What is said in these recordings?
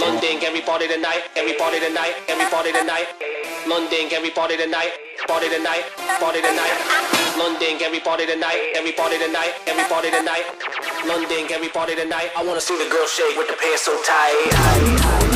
London, everybody tonight, everybody tonight, everybody tonight. London, everybody tonight, party tonight, party tonight. London, everybody tonight, everybody tonight, everybody tonight. London, everybody tonight. I wanna see the girl shake with the pants so tight.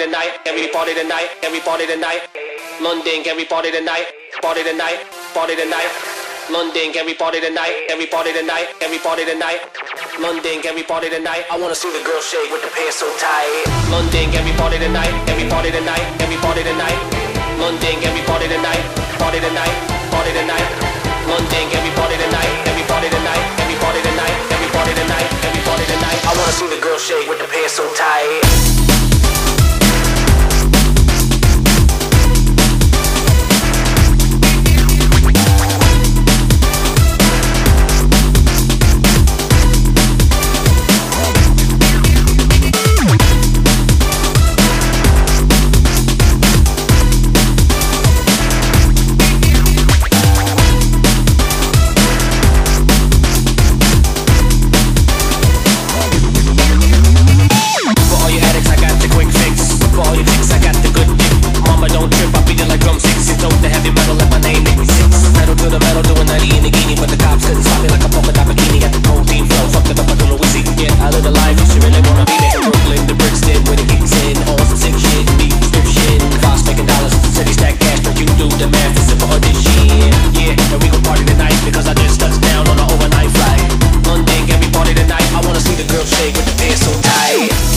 Tonight, everybody tonight, everybody tonight. London, everybody tonight, party tonight, party tonight. London, everybody tonight, everybody tonight, everybody tonight. London, everybody tonight. I wanna see the girl shake with the pants so tight. London, everybody tonight, everybody tonight, everybody tonight. London, everybody tonight, party tonight, party tonight. And we gon' party tonight because I just touched down on an overnight flight. Everybody tonight. I wanna see the girl shake with the pants so tight.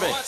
Watch me.